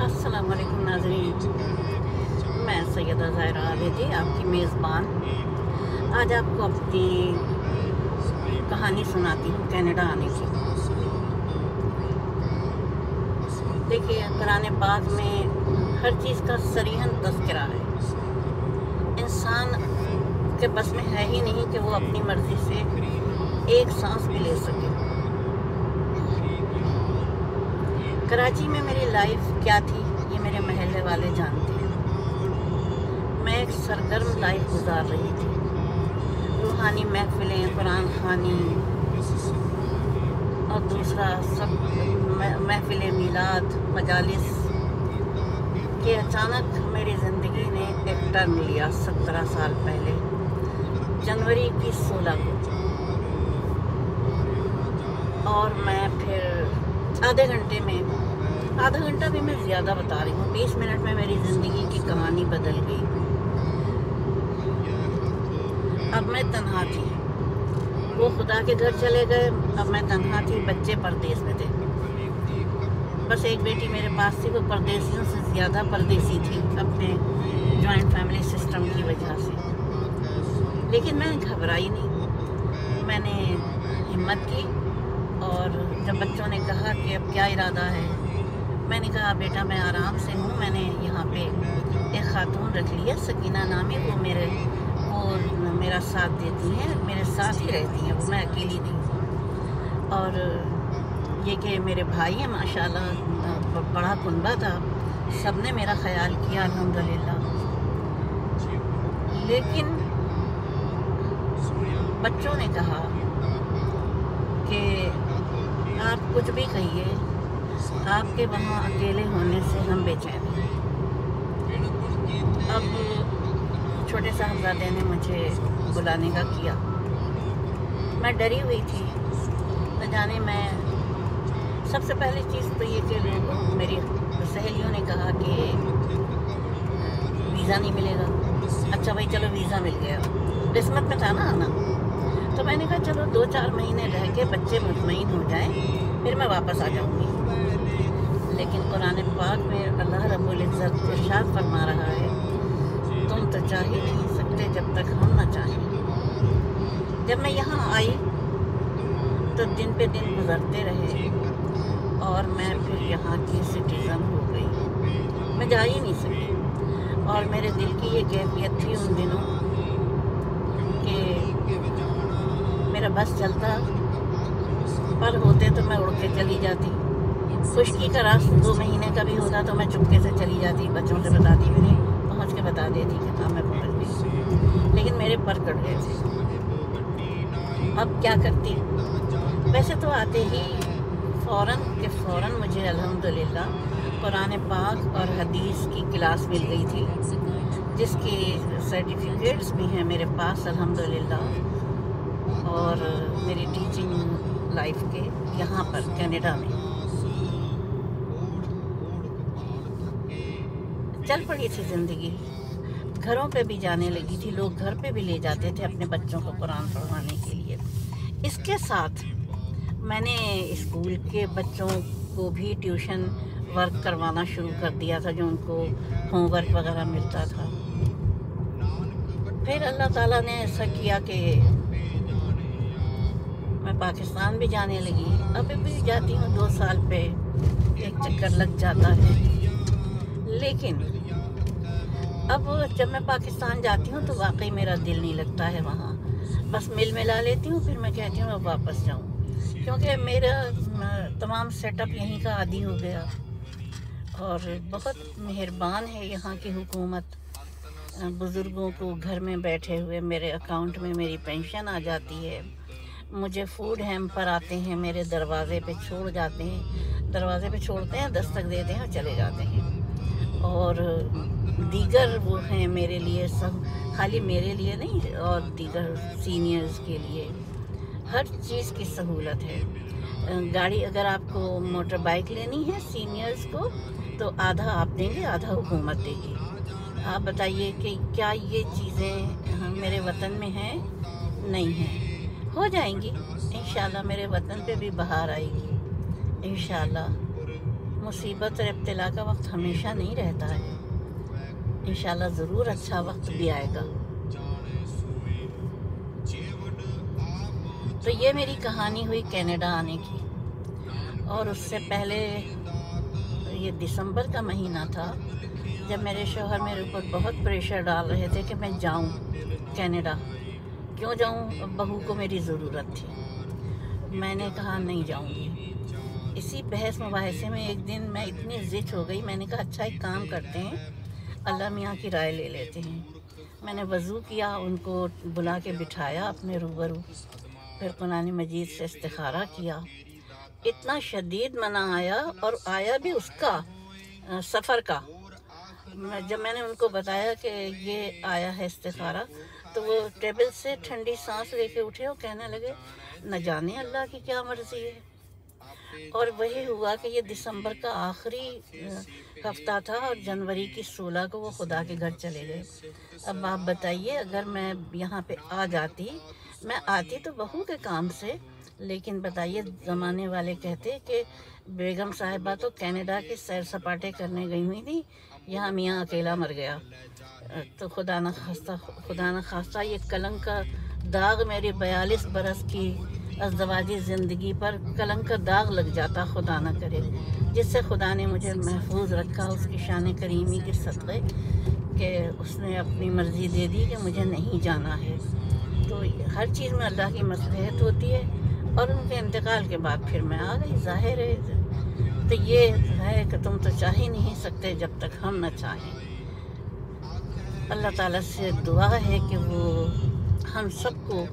अस्सलाम वालेकुम नाजरीन मैं सैयदा ज़ायरा आवेदी आपकी मेज़बान। आज आपको अपनी कहानी सुनाती हूँ, कनाडा आने की। देखिए, कुरान पाक में हर चीज़ का सरीहन तस्करा है। इंसान के बस में है ही नहीं कि वो अपनी मर्ज़ी से एक सांस भी ले सके। कराची में मेरी लाइफ क्या थी, ये मेरे महल्ले वाले जानते हैं। मैं एक सरगर्म लाइफ गुजार रही थी। रूहानी महफिलें, कुरान खानी, और दूसरा सब महफिल, मीलाद, मजालिस, के अचानक मेरी ज़िंदगी ने एक टर्न लिया सत्रह साल पहले, जनवरी की सोलह को। और मैं फिर आधे घंटे में आधा घंटा भी मैं ज़्यादा बता रही हूँ। बीस मिनट में मेरी ज़िंदगी की कहानी बदल गई। अब मैं तनहा थी वो खुदा के घर चले गए। अब मैं तनहा थी बच्चे परदेश में थे। बस एक बेटी मेरे पास थी, वो परदेशियों से ज़्यादा परदेसी थी, अपने जॉइंट फैमिली सिस्टम की वजह से। लेकिन मैं घबराई नहीं। मैंने हिम्मत की और जब बच्चों ने कहा कि अब क्या इरादा है मैंने कहा, बेटा, मैं आराम से हूँ, मैंने यहाँ पे एक ख़ातून रख लिया, सकीना नामी, वो मेरे वो मेरा साथ देती हैं, मेरे साथ ही रहती हैं, वो मैं अकेली नहीं हूँ। और ये कि मेरे भाई हैं, माशाल्लाह बड़ा कुनबा था सबने मेरा ख्याल किया, अल्हम्दुलिल्लाह। लेकिन बच्चों ने कहा कि, आप कुछ भी कहिए आपके वहाँ अकेले होने से हम बेचैन हैं। अब छोटे साहबजादे ने मुझे बुलाने का किया। मैं डरी हुई थी। न जाने मैं सबसे पहली चीज़ तो ये कि मेरी सहेलियों ने कहा कि वीज़ा नहीं मिलेगा। अच्छा भाई, चलो वीज़ा मिल गया। किस्मत में था ना आना। तो मैंने कहा, चलो दो चार महीने रह के बच्चे मुतमिन हो जाएँ, फिर मैं वापस आ जाऊँगी। लेकिन कुरान पाक में अल्लाह रब्ज़त इरशाद फरमा रहा है तुम तो चाह ही नहीं सकते जब तक हम ना चाहें जब मैं यहाँ आई तो दिन पे दिन गुजरते रहे और मैं फिर यहाँ की सिटीज़न हो गई। मैं जा ही नहीं सकी और मेरे दिल की ये कैफियत थी उन दिनों कि मेरा बस चलता पर होते तो मैं उड़ के चली जाती। खुशकी का रास्ता दो महीने का भी होता तो मैं चुपके से चली जाती, बच्चों से बताती भी नहीं, पहुँच के बता देती कि हाँ मैं पहुँच गई। लेकिन मेरे पर कट गए थे। अब क्या करती? वैसे तो आते ही फ़ौर के फ़ौर मुझे अल्हम्दुलिल्लाह कुरान पाक और हदीस की क्लास मिल गई थी, जिसके सर्टिफिकेट्स भी हैं मेरे पास, अल्हम्दुलिल्लाह। और मेरी टीचिंग लाइफ के यहाँ पर, कनाडा में। चल पड़ी थी ज़िंदगी। घरों पे भी जाने लगी थी। लोग घर पे भी ले जाते थे अपने बच्चों को कुरान पढ़वाने के लिए। इसके साथ मैंने स्कूल के बच्चों को भी ट्यूशन वर्क करवाना शुरू कर दिया था, जो उनको होमवर्क वगैरह मिलता था। फिर अल्लाह ताला ने ऐसा किया कि मैं पाकिस्तान भी जाने लगी। अभी भी जाती हूँ दो साल पे। एक चक्कर लग जाता है। लेकिन अब जब मैं पाकिस्तान जाती हूँ तो वाकई मेरा दिल नहीं लगता है वहाँ। बस मिल मिला लेती हूँ, फिर मैं कहती हूँ, अब वापस जाऊँ। क्योंकि मेरा तमाम सेटअप यहीं का आदि हो गया। और बहुत मेहरबान है यहाँ की हुकूमत। बुज़ुर्गों को घर में बैठे हुए मेरे अकाउंट में मेरी पेंशन आ जाती है। मुझे फ़ूड हैम पर आते हैं, मेरे दरवाज़े पे छोड़ जाते हैं। दरवाज़े पे छोड़ते हैं, दस्तक देते हैं और चले जाते हैं। और दीगर वो हैं मेरे लिए सब। खाली मेरे लिए नहीं, और दीगर सीनियर्स के लिए। हर चीज़ की सहूलत है। गाड़ी अगर आपको मोटर बाइक लेनी है सीनियर्स को तो आधा आप देंगे, आधा हुकूमत देगी। आप बताइए कि क्या ये चीज़ें मेरे वतन में हैं? नहीं हैं। हो जाएँगी। इन मेरे वतन पे भी बाहर आएगी। इन मुसीबत और इब्तला का वक्त हमेशा नहीं रहता है। इन ज़रूर अच्छा वक्त भी आएगा। तो ये मेरी कहानी हुई कनाडा आने की। और उससे पहले ये दिसंबर का महीना था, जब मेरे शोहर मेरे ऊपर बहुत प्रेशर डाल रहे थे कि मैं जाऊँ कनाडा। क्यों जाऊँ? बहू को मेरी ज़रूरत थी। मैंने कहा, नहीं जाऊँगी। इसी बहस मुबासे में एक दिन मैं इतनी ज़िद हो गई, मैंने कहा अच्छा एक काम करते हैं, अल्लाह मियाँ की राय ले लेते हैं। मैंने वज़ू किया, उनको बुला के बिठाया अपने रूबरू। फिर कुरान मजीद से इस्तारा किया। इतना शदीद मना आया और आया भी उसका सफ़र का। जब मैंने उनको बताया कि ये आया है इस्तारा तो वो टेबल से ठंडी सांस लेके उठे और कहने लगे, न जाने अल्लाह की क्या मर्ज़ी है। और वही हुआ कि ये दिसंबर का आखिरी हफ़्ता था और जनवरी की सोलह को वो खुदा के घर चले गए। अब आप बताइए, अगर मैं यहाँ पे आ जाती, मैं आती तो बहू के काम से, लेकिन बताइए ज़माने वाले कहते कि बेगम साहिबा तो कनाडा के सैर सपाटे करने गई हुई थी, यहाँ मियाँ अकेला मर गया। तो खुदा न खास्ता, खुदा न खास्ता, ये कलंक का दाग मेरी बयालीस बरस की अजवाजी ज़िंदगी पर कलंक का दाग लग जाता, खुदा न करे। जिससे खुदा ने मुझे महफूज रखा, उसकी शान करीमी के सदक़े कि उसने अपनी मर्ज़ी दे दी कि मुझे नहीं जाना है। तो हर चीज़ में अल्लाह की मसलहत होती है और उनके इंतकाल के बाद फिर मैं आ गई। ज़ाहिर है तो ये है कि तुम तो चाह ही नहीं सकते जब तक हम न चाहें। अल्लाह ताला से दुआ है कि वो हम सबको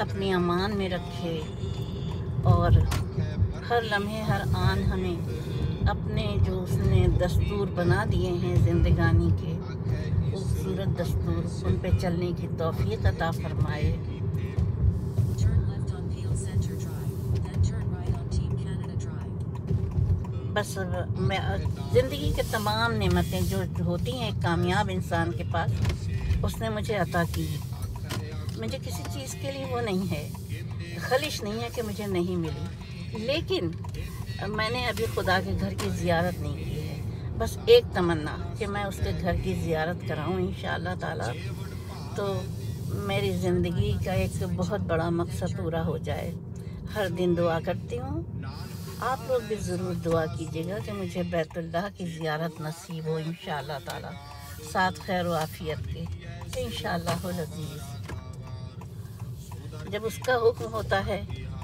अपनी अमान में रखे और हर लम्हे, हर आन हमें अपने जो उसने दस्तूर बना दिए हैं ज़िंदगानी के, खूबसूरत दस्तूर, उन पे चलने की तोफ़ी अता फरमाए। बस मैं, ज़िंदगी के तमाम नेमतें जो होती हैं, एक कामयाब इंसान के पास, उसने मुझे अता की। मुझे किसी चीज़ के लिए वो नहीं है। खलिश नहीं है कि मुझे नहीं मिली। लेकिन मैंने अभी खुदा के घर की ज़ियारत नहीं की है। बस एक तमन्ना कि मैं उसके घर की ज़ियारत कराऊँ इन ताला। तो मेरी ज़िंदगी का एक बहुत बड़ा मकसद पूरा हो जाए। हर दिन दुआ करती हूँ। आप लोग भी ज़रूर दुआ कीजिएगा कि मुझे बैतुल्लाह की ज़ियारत नसीब हो इन ताला। साथ खैर आफियत के। इन लजीज़। जब उसका हुक्म होता है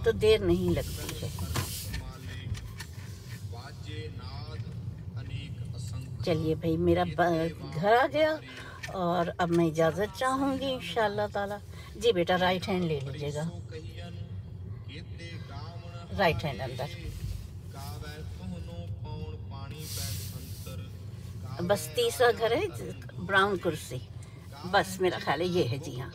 तो देर नहीं लगती है। चलिए भाई, मेरा घर आ गया, और अब मैं इजाज़त चाहूँगी इन ताला। जी बेटा राइट हैंड ले लीजिएगा। राइट हैंड अंदर। बस तीसरा घर है ब्राउन कुर्सी। बस मेरा ख्याल है, ये है जी हाँ